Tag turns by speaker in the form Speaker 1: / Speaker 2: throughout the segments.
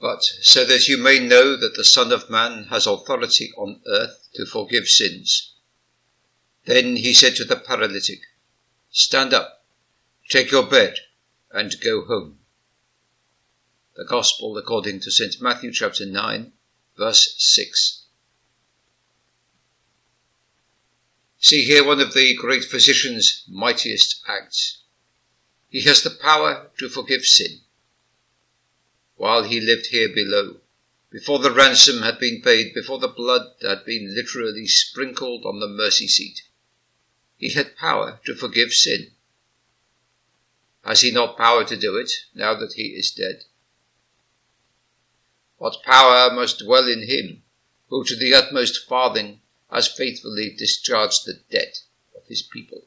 Speaker 1: But so that you may know that the Son of Man has authority on earth to forgive sins. Then he said to the paralytic, Stand up, take your bed, and go home. The Gospel according to St. Matthew chapter 9, verse 6. See here one of the great physician's mightiest acts. He has the power to forgive sin while he lived here below, before the ransom had been paid, before the blood had been literally sprinkled on the mercy seat. He had power to forgive sin. Has he not power to do it now that he is dead? What power must dwell in him who to the utmost farthing has faithfully discharged the debt of his people?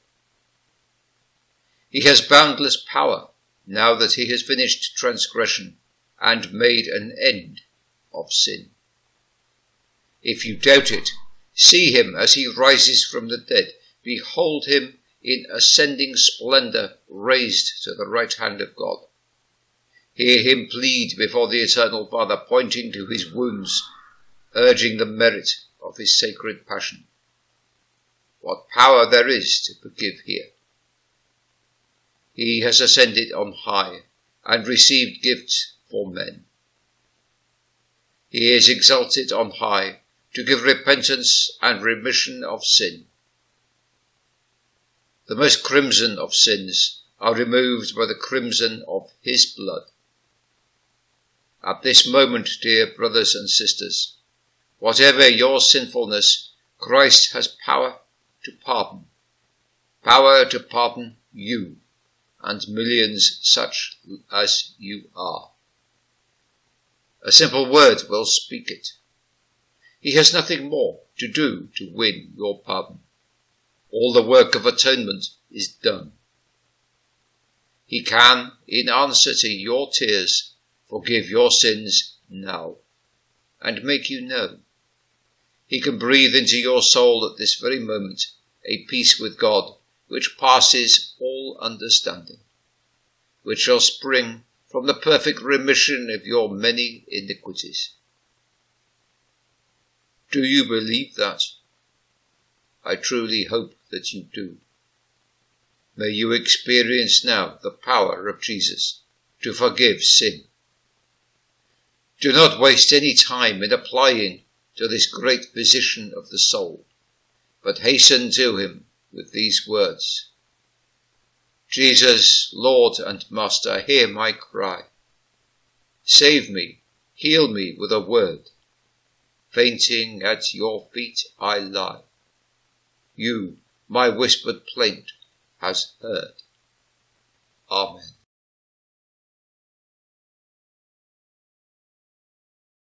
Speaker 1: He has boundless power now that he has finished transgression and made an end of sin. If you doubt it, see him as he rises from the dead. Behold him in ascending splendour raised to the right hand of God. Hear him plead before the Eternal Father, pointing to his wounds, urging the merit of his sacred passion. What power there is to forgive here. He has ascended on high and received gifts for men. He is exalted on high to give repentance and remission of sin. The most crimson of sins are removed by the crimson of his blood. At this moment, dear brothers and sisters, whatever your sinfulness, Christ has power to pardon, power to pardon you and millions such as you are. A simple word will speak it. He has nothing more to do to win your pardon. All the work of atonement is done. He can, in answer to your tears, forgive your sins now and make you know. He can breathe into your soul at this very moment a peace with God which passes all understanding, which shall spring from the perfect remission of your many iniquities. Do you believe that? I truly hope that you do. May you experience now the power of Jesus to forgive sin. Do not waste any time in applying to this great physician of the soul, but hasten to him with these words Jesus, Lord and Master, hear my cry. Save me, heal me with a word. Fainting at your feet I lie. You, my whispered plaint, has heard.